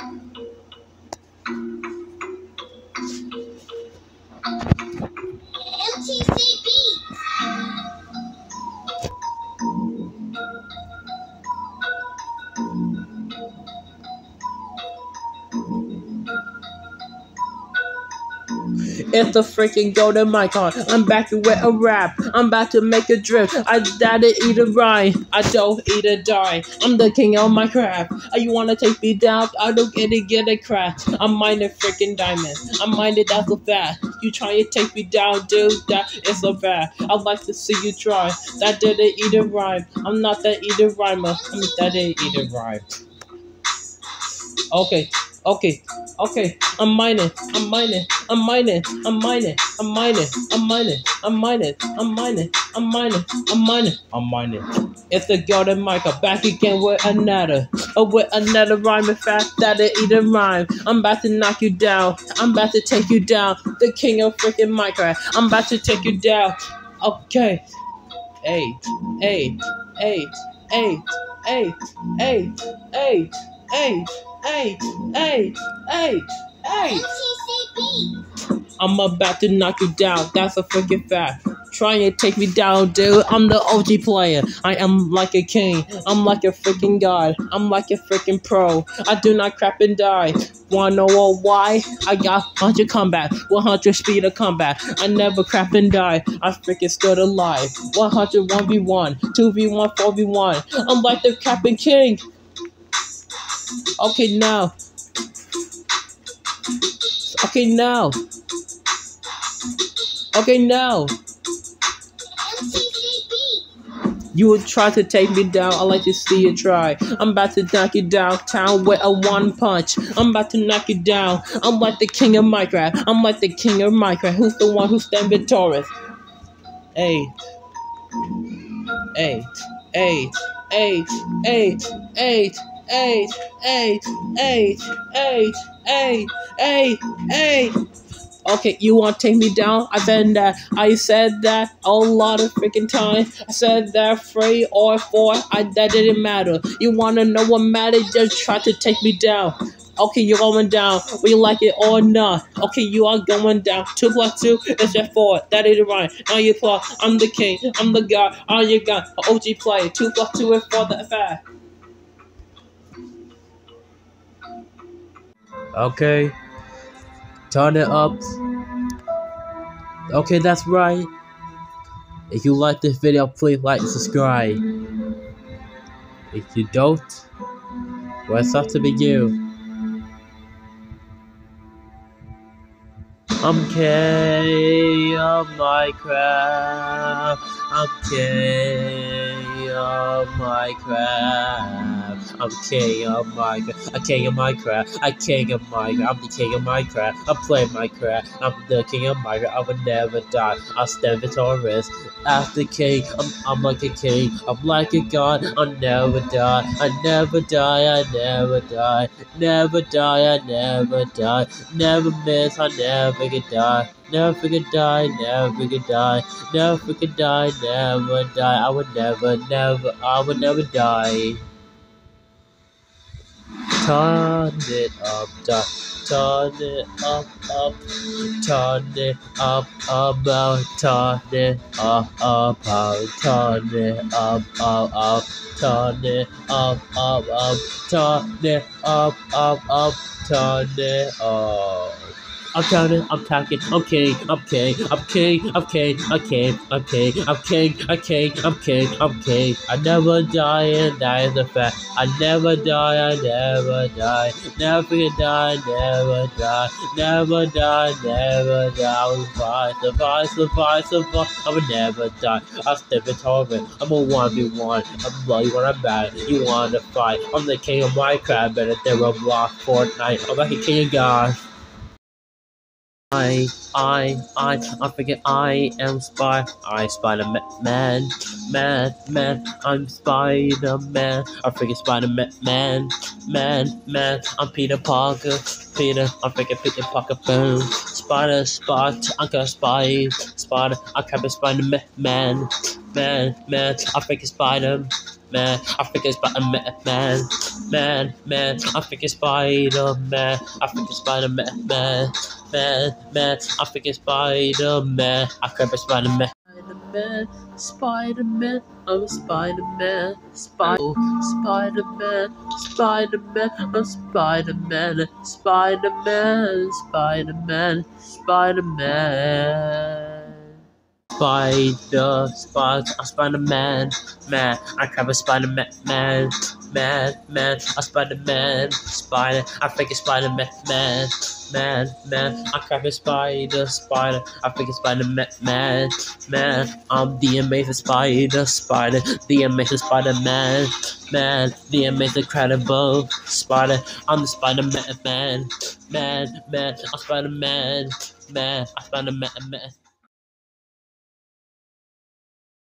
Thank you. It's the freaking golden mic on. I'm back with a rap. I'm about to make a drip. I gotta eat a rhyme. I don't eat a die. I'm the king of my craft. You wanna take me down? I don't get it, get a crack. I'm mining freaking diamonds. I'm mining that's so fast. You try to take me down, dude. That is so bad. I'd like to see you try. That didn't eat a rhyme. I'm not that a rhymer. I mean, that didn't eat a rhyme. Okay, okay, okay. I'm mining, I'm mining, I'm mining, I'm mining, I'm mining, I'm mining, I'm mining, I'm mining, I'm mining, I'm mining, I'm mining. It's the golden Michael back again with another, oh with another rhyming fast that it eat a rhyme. I'm about to knock you down, I'm about to take you down, the king of freaking Minecraft. I'm about to take you down. Okay, eight, eight, eight, eight, eight, eight, eight, eight eight, eight, eight, eight. I'm about to knock you down. That's a freaking fact. Trying to take me down, dude. I'm the OG player. I am like a king. I'm like a freaking god. I'm like a freaking pro. I do not crap and die. Wanna know why? I got 100 combat, 100 speed of combat. I never crap and die. I freaking stood alive. 100 1v1, 2v1, 4v1. I'm like the Captain King. Okay, now. Okay, now. Okay, now. You will try to take me down, I like to see you try. I'm about to knock you downtown with a one punch. I'm about to knock you down. I'm like the king of Minecraft. I'm like the king of Minecraft. Who's the one who stand victorious? Eight. Eight. Eight. Eight. Eight. Eight eight, eight, eight, eight, eight, eight, eight. Okay, you want to take me down? I said that. I said that a lot of freaking time. I said that three or four. I that didn't matter. You wanna know what mattered? Just try to take me down. Okay, you're going down. We like it or not. Okay, you are going down. Two plus two is just four. That is right. Now you plus. I'm the king. I'm the god. All you got. OG player. Two plus two is four. That's five. Okay. Turn it up. Okay, that's right. If you like this video, please like and subscribe. If you don't, well, it's up to be you. I'm K of Minecraft. I'm K of Minecraft. I'm king of Minecraft. I'm king of Minecraft. I'm king of Minecraft. I'm the king of Minecraft. I play Minecraft. I'm the king of Minecraft. I will never die. I'll stand victorious. As the king, I'm, I'm like a king. I'm like a god. I'll never die. I never die. I never die. Never die. I never die. Never miss. I never get die. Never forget die, never forget die, never forget die, never die. I would never, never, I would never die. Turn it up, turn, turn it up, up, turn it up, about, turn it up, up, up, turn it up, up, up, turn it up, up, up, turn it up, up, up, turn it up. I'm counting, I'm talking, I'm king, I'm king, I'm king, I'm king, I'm king. I never die and that is a fact. I never die, I never die, never die, never die, never die, never die. I will survive, survive, survive, survive. I will never die. I step in Torment. I'm a 1v1. I'm bloody when I'm bad. You wanna fight? I'm the king of Minecraft, better than Roblox, Fortnite. I'm like a king of God. I, I, I, I forget I am Spy, I Spider Man, man, I'm Spider Man, I forget Spider Man, man, I'm Peter Parker, Peter, I forget Peter Parker, boom, Spider Spot, I got Spy, Spider, I can't be Spider Man, man, I forget Spider man. It's Spider Man, man, man, man. It's Spider Man. It's Spider Man, man, man, man. It's Spider Man. I could be Spider Man. Spider-Man, Spider-Man, I'm a Spider-Man, Spider, Spider-Man, Spider-Man, I'm Spider-Man, Spider-Man, Spider-Man, Spider-Man. Spider, Spider, a Spider-Man, man, I cover Spider-Man, man, man, man, a Spider-Man, Spider, I think it's Spider-Man, man, man, man, I cover Spider, Spider, I think it's Spider-Man, man, man, I'm the amazing Spider, Spider, the amazing Spider-Man, man, the amazing incredible Spider, I'm the Spider-Man, man, man, man, I'm Spider-Man, man, I'm Spider-Man, man.